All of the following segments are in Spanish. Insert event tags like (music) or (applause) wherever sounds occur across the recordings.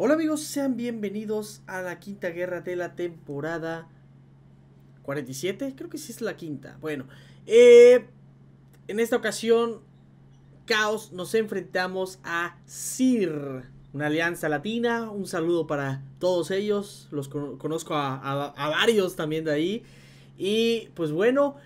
Hola amigos, sean bienvenidos a la quinta guerra de la temporada 47, creo que sí es la quinta. Bueno, eh, en esta ocasión, Caos, nos enfrentamos a Sir, una alianza latina. Un saludo para todos ellos, los conozco a, a varios también de ahí. Y pues bueno,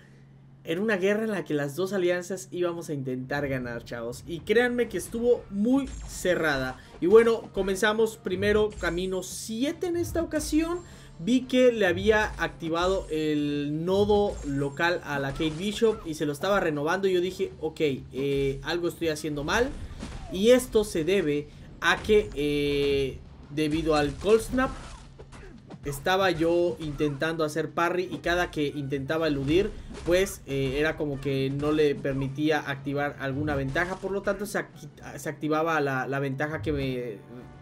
en una guerra en la que las dos alianzas íbamos a intentar ganar, chavos. Y créanme que estuvo muy cerrada. Y bueno, comenzamos primero camino 7 en esta ocasión. Vi que le había activado el nodo local a la Kate Bishop y se lo estaba renovando. Y yo dije, ok, eh, algo estoy haciendo mal. Y esto se debe a que eh, debido al Cold Snap estaba yo intentando hacer parry y cada que intentaba eludir pues eh, era como que no le permitía activar alguna ventaja. Por lo tanto se, activaba la, ventaja que me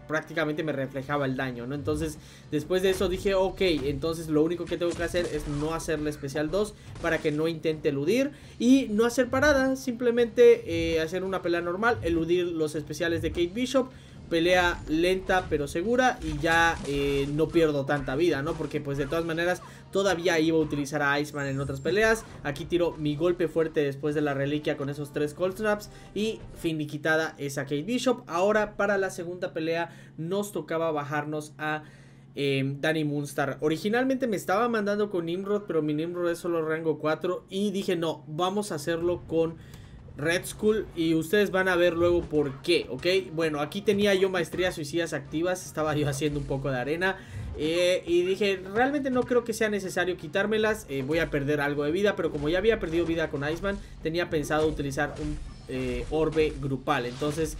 prácticamente me reflejaba el daño no entonces después de eso dije ok entonces lo único que tengo que hacer es no hacerle especial 2 para que no intente eludir y no hacer parada simplemente eh, hacer una pelea normal eludir los especiales de Kate Bishop pelea lenta pero segura y ya eh, no pierdo tanta vida, ¿no? Porque pues de todas maneras todavía iba a utilizar a Iceman en otras peleas. Aquí tiro mi golpe fuerte después de la reliquia con esos tres cold snaps y finiquitada esa Kate Bishop. Ahora para la segunda pelea nos tocaba bajarnos a... Eh, Danny Moonstar. Originalmente me estaba mandando con Nimrod, pero mi Nimrod es solo rango 4. Y dije, no, vamos a hacerlo con Red Skull y ustedes van a ver luego por qué, ¿ok? Bueno, aquí tenía yo maestrías suicidas activas, estaba yo haciendo un poco de arena eh, y dije, realmente no creo que sea necesario quitármelas, eh, voy a perder algo de vida, pero como ya había perdido vida con Iceman, tenía pensado utilizar un eh, orbe grupal. Entonces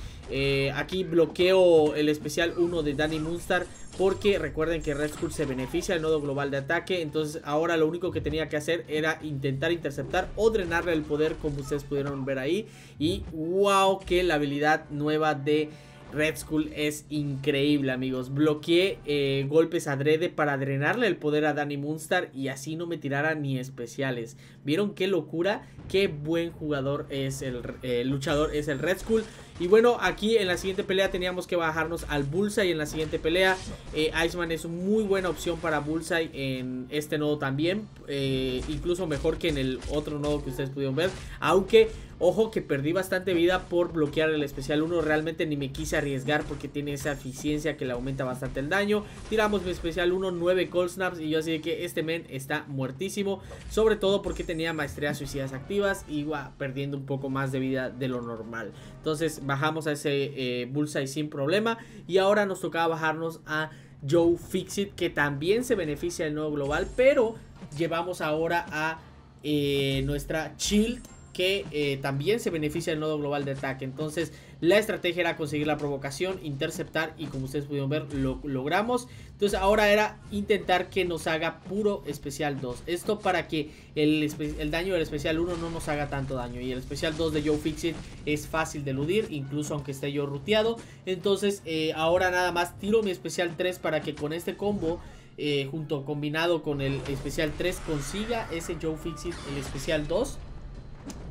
aquí bloqueo el especial 1 de Danny Moonstar porque recuerden que Red Skull se beneficia del nodo global de ataque. Entonces ahora lo único que tenía que hacer era intentar interceptar o drenarle el poder como ustedes pudieron ver ahí. Y wow, que la habilidad nueva de... Red Skull es increíble amigos. Bloqueé eh, golpes adrede para drenarle el poder a Danny Moonstar Y así no me tirara ni especiales. ¿Vieron qué locura? Qué buen jugador es el eh, luchador es el Red Skull y bueno, aquí en la siguiente pelea teníamos que bajarnos al Bullseye en la siguiente pelea. Eh, Iceman es muy buena opción para Bullseye en este nodo también. Eh, incluso mejor que en el otro nodo que ustedes pudieron ver. Aunque, ojo que perdí bastante vida por bloquear el especial 1. Realmente ni me quise arriesgar porque tiene esa eficiencia que le aumenta bastante el daño. Tiramos mi especial 1, 9 cold snaps. Y yo así que este men está muertísimo. Sobre todo porque tenía maestrías suicidas activas. Y perdiendo un poco más de vida de lo normal. Entonces bajamos a ese eh, Bullseye sin problema. Y ahora nos tocaba bajarnos a Joe Fixit, que también se beneficia del nuevo global. Pero llevamos ahora a eh, nuestra Shield que eh, también se beneficia del nodo global de ataque. Entonces la estrategia era conseguir la provocación, interceptar y como ustedes pudieron ver lo logramos. Entonces ahora era intentar que nos haga puro especial 2. Esto para que el, daño del especial 1 no nos haga tanto daño. Y el especial 2 de Joe Fixit es fácil de eludir, incluso aunque esté yo ruteado. Entonces eh, ahora nada más tiro mi especial 3 para que con este combo... Eh, junto combinado con el especial 3 consiga ese Joe Fixit el especial 2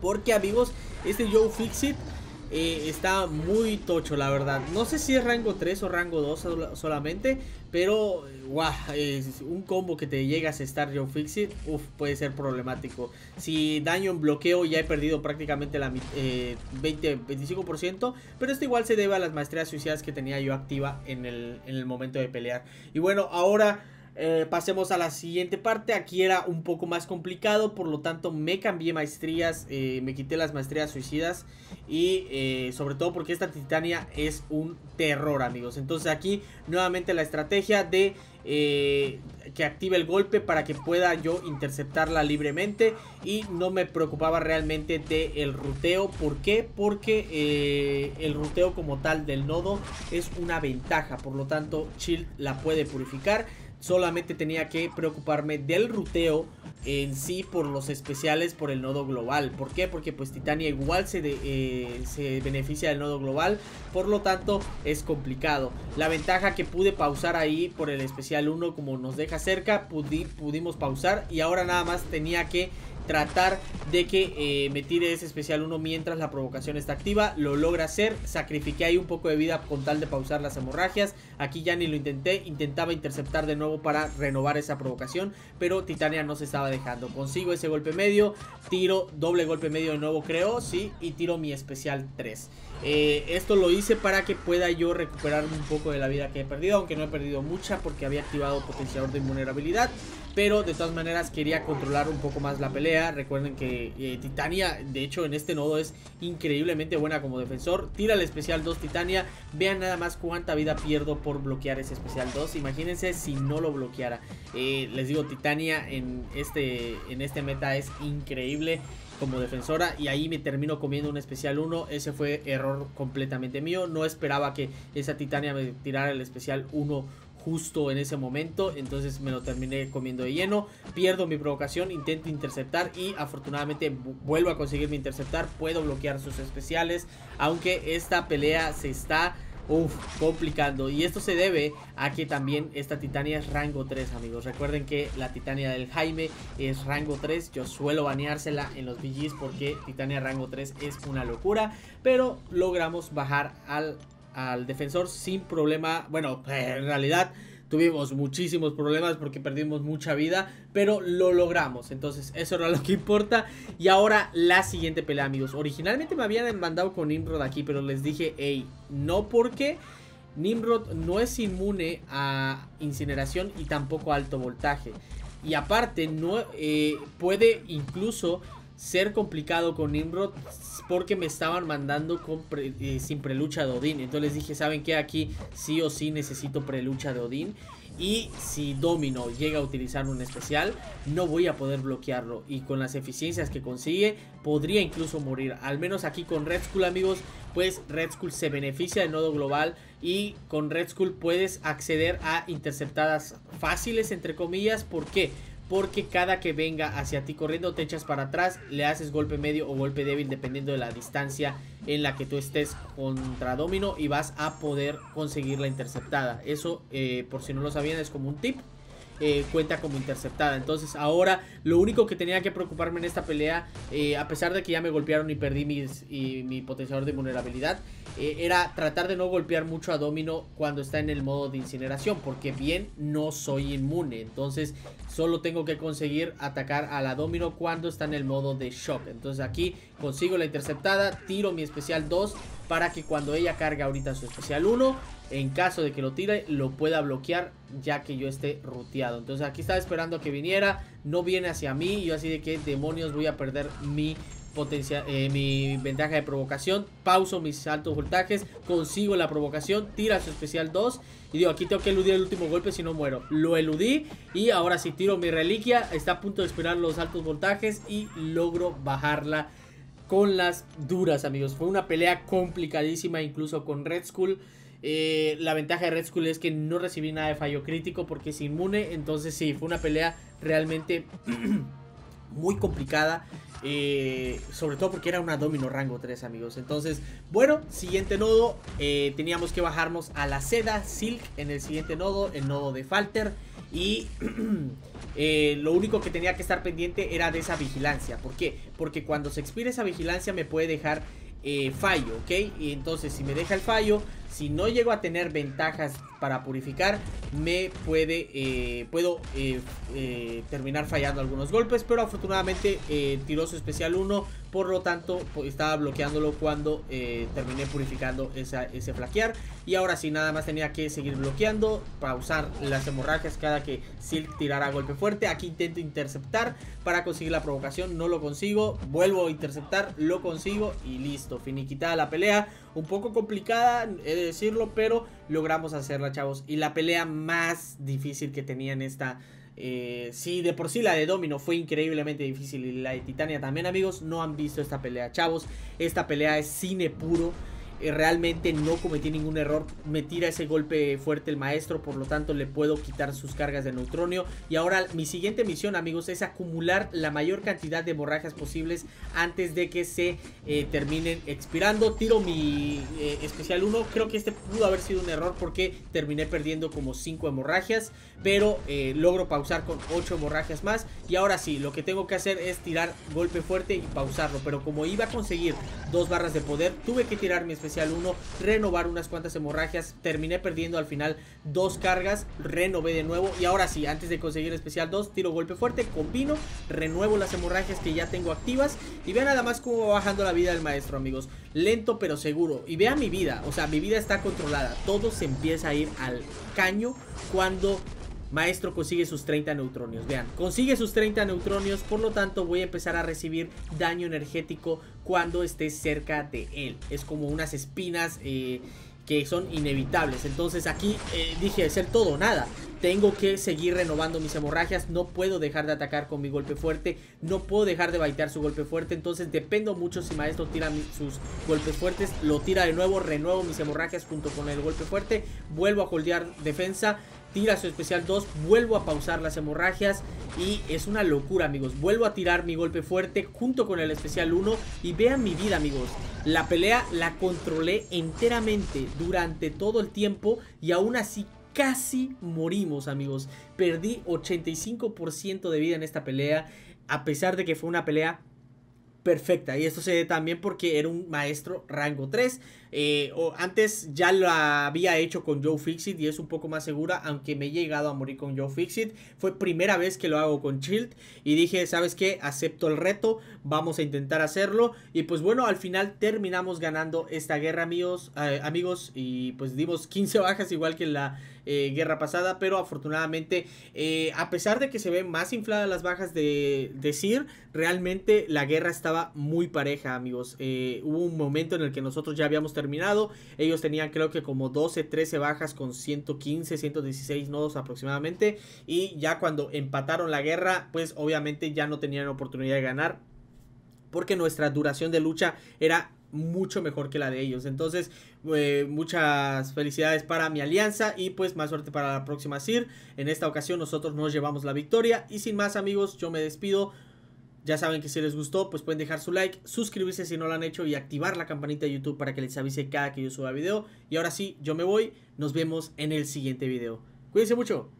porque amigos, este Joe Fixit eh, está muy tocho, la verdad. No sé si es rango 3 o rango 2 solamente. Pero, es un combo que te llegas a estar Joe Fixit, uf, puede ser problemático. Si daño en bloqueo ya he perdido prácticamente la 20-25%. Pero esto igual se debe a las maestrías suicidas que tenía yo activa en el, en el momento de pelear. Y bueno, ahora eh, pasemos a la siguiente parte. Aquí era un poco más complicado, por lo tanto me cambié maestrías, eh, me quité las maestrías suicidas y eh, sobre todo porque esta Titania es un terror, amigos. Entonces aquí nuevamente la estrategia de que active el golpe para que pueda yo interceptarla libremente y no me preocupaba realmente del el ruteo. ¿Por qué? Porque el ruteo como tal del nodo es una ventaja, por lo tanto Chill la puede purificar solamente tenía que preocuparme del ruteo en sí por los especiales por el nodo global. ¿Por qué? Porque pues Titania igual se, eh, se beneficia del nodo global, por lo tanto es complicado. La ventaja que pude pausar ahí por el especial 1 como nos deja cerca, pudimos pausar y ahora nada más tenía que tratar de que eh, me tire ese especial 1 mientras la provocación está activa. Lo logra hacer. Sacrifiqué ahí un poco de vida con tal de pausar las hemorragias. Aquí ya ni lo intenté. Intentaba interceptar de nuevo para renovar esa provocación. Pero Titania no se estaba dejando. Consigo ese golpe medio. Tiro doble golpe medio de nuevo creo. Sí. Y tiro mi especial 3. Eh, esto lo hice para que pueda yo recuperar un poco de la vida que he perdido, aunque no he perdido mucha porque había activado potenciador de invulnerabilidad. Pero de todas maneras quería controlar un poco más la pelea. Recuerden que eh, Titania, de hecho en este nodo es increíblemente buena como defensor. Tira el especial 2 Titania. Vean nada más cuánta vida pierdo por bloquear ese especial 2. Imagínense si no lo bloqueara. Eh, les digo, Titania en este, en este meta es increíble como defensora y ahí me termino comiendo un especial 1. Ese fue error completamente mío. No esperaba que esa Titania me tirara el especial 1 justo en ese momento. Entonces me lo terminé comiendo de lleno. Pierdo mi provocación, intento interceptar y afortunadamente vuelvo a conseguir mi interceptar. Puedo bloquear sus especiales. Aunque esta pelea se está Uf, complicando. Y esto se debe a que también esta Titania es rango 3, amigos. Recuerden que la Titania del Jaime es rango 3. Yo suelo baneársela en los BGs porque Titania rango 3 es una locura. Pero logramos bajar al, al defensor sin problema. Bueno, en realidad Tuvimos muchísimos problemas porque perdimos mucha vida, pero lo logramos. Entonces, eso era lo que importa. Y ahora la siguiente pelea, amigos. Originalmente me habían mandado con Nimrod aquí, pero les dije, hey, no porque Nimrod no es inmune a incineración y tampoco a alto voltaje. Y aparte, no eh, puede incluso ser complicado con Nimrod porque me estaban mandando eh, sin prelucha de Odín. Entonces les dije, ¿saben qué? Aquí sí o sí necesito prelucha de Odín. Y si Domino llega a utilizar un especial, no voy a poder bloquearlo. Y con las eficiencias que consigue, podría incluso morir. Al menos aquí con Red Skull, amigos, pues Red Skull se beneficia del nodo global. Y con Red Skull puedes acceder a interceptadas fáciles, entre comillas. ¿Por qué? porque cada que venga hacia ti corriendo te echas para atrás, le haces golpe medio o golpe débil dependiendo de la distancia en la que tú estés contra Domino y vas a poder conseguir la interceptada. Eso, eh, por si no lo sabían, es como un tip. Eh, cuenta como interceptada. Entonces ahora lo único que tenía que preocuparme en esta pelea, eh, a pesar de que ya me golpearon y perdí mi potenciador de vulnerabilidad, eh, era tratar de no golpear mucho a Domino cuando está en el modo de incineración, porque bien no soy inmune. Entonces solo tengo que conseguir atacar a la Domino cuando está en el modo de shock. Entonces aquí consigo la interceptada, tiro mi especial 2 para que cuando ella cargue ahorita su especial 1, en caso de que lo tire, lo pueda bloquear ya que yo esté ruteado. Entonces aquí estaba esperando que viniera, no viene hacia mí, yo así de que demonios voy a perder mi potencia, eh, mi ventaja de provocación, pauso mis altos voltajes, consigo la provocación, tira su especial 2 y digo, aquí tengo que eludir el último golpe si no muero. Lo eludí y ahora si tiro mi reliquia, está a punto de esperar los altos voltajes y logro bajarla con las duras, amigos. Fue una pelea complicadísima, incluso con Red Skull. Eh, la ventaja de Red Skull es que no recibí nada de fallo crítico porque es inmune. Entonces sí, fue una pelea realmente (clears throat) muy complicada. Eh, sobre todo porque era una domino rango 3 amigos Entonces, bueno, siguiente nodo eh, Teníamos que bajarnos a la seda Silk en el siguiente nodo El nodo de Falter Y (clears throat) Eh, lo único que tenía que estar pendiente era de esa vigilancia. ¿Por qué? Porque cuando se expire esa vigilancia me puede dejar eh, fallo, ¿ok? Y entonces si me deja el fallo, si no llego a tener ventajas para purificar, me puede, eh, puedo terminar fallando algunos golpes, pero afortunadamente tiró su especial 1 por lo tanto, estaba bloqueándolo cuando eh, terminé purificando ese flaquear. Y ahora sí, nada más tenía que seguir bloqueando. Para usar las hemorragias cada que Silk tirara golpe fuerte. Aquí intento interceptar para conseguir la provocación. No lo consigo. Vuelvo a interceptar. Lo consigo. Y listo. Finiquitada la pelea. Un poco complicada, he de decirlo. Pero logramos hacerla, chavos. Y la pelea más difícil que tenía en esta eh, sí, de por sí la de Domino fue increíblemente difícil y la de Titania también, amigos. No han visto esta pelea, chavos. Esta pelea es cine puro. Eh, realmente no cometí ningún error. Me tira ese golpe fuerte el maestro, por lo tanto le puedo quitar sus cargas de neutronio. Y ahora mi siguiente misión, amigos, es acumular la mayor cantidad de hemorragias posibles antes de que se eh, terminen expirando. Tiro mi eh, especial 1. Creo que este pudo haber sido un error porque terminé perdiendo como 5 hemorragias. Pero logro pausar con 8 hemorragias más. Y ahora sí, lo que tengo que hacer es tirar golpe fuerte y pausarlo. Pero como iba a conseguir dos barras de poder, tuve que tirar mi especial especial 1, renovar unas cuantas hemorragias, terminé perdiendo al final dos cargas, renové de nuevo. Y ahora sí, antes de conseguir especial 2, tiro golpe fuerte, combino, renuevo las hemorragias que ya tengo activas y vean nada más cómo va bajando la vida del maestro amigos, lento pero seguro. Y vean mi vida, o sea mi vida está controlada, todo se empieza a ir al caño cuando Maestro consigue sus 30 neutronios. Vean, consigue sus 30 neutronios, por lo tanto voy a empezar a recibir daño energético cuando esté cerca de él. Es como unas espinas eh, que son inevitables. Entonces aquí eh, dije, ser todo o nada. Tengo que seguir renovando mis hemorragias. No puedo dejar de atacar con mi golpe fuerte. No puedo dejar de baitear su golpe fuerte. Entonces dependo mucho si maestro tira sus golpes fuertes. Lo tira de nuevo. Renuevo mis hemorragias junto con el golpe fuerte. Vuelvo a holdear defensa tira su especial 2, vuelvo a pausar las hemorragias y es una locura amigos, vuelvo a tirar mi golpe fuerte junto con el especial 1 y vean mi vida amigos, la pelea la controlé enteramente durante todo el tiempo y aún así casi morimos amigos, perdí 85% de vida en esta pelea a pesar de que fue una pelea perfecta. Y esto se ve también porque era un maestro rango 3. Eh, o antes ya lo había hecho con Joe Fixit y es un poco más segura, aunque me he llegado a morir con Joe Fixit. Fue primera vez que lo hago con Child y dije, ¿sabes qué? Acepto el reto, vamos a intentar hacerlo. Y pues bueno, al final terminamos ganando esta guerra, amigos, eh, amigos y pues dimos 15 bajas igual que la eh, guerra pasada, pero afortunadamente, a pesar de que se ven más infladas las bajas de, de Sir, realmente la guerra estaba muy pareja, amigos. hubo un momento en el que nosotros ya habíamos terminado. Ellos tenían creo que como 12, 13 bajas con 115, 116 nodos aproximadamente. Y ya cuando empataron la guerra, pues obviamente ya no tenían oportunidad de ganar. Porque nuestra duración de lucha era mucho mejor que la de ellos. Entonces, eh, muchas felicidades para mi alianza y pues más suerte para la próxima SIR. En esta ocasión nosotros nos llevamos la victoria. Y sin más amigos, yo me despido. Ya saben que si les gustó, pues pueden dejar su like, suscribirse si no lo han hecho y activar la campanita de YouTube para que les avise cada que yo suba video. Y ahora sí, yo me voy, nos vemos en el siguiente video. Cuídense mucho.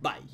Bye.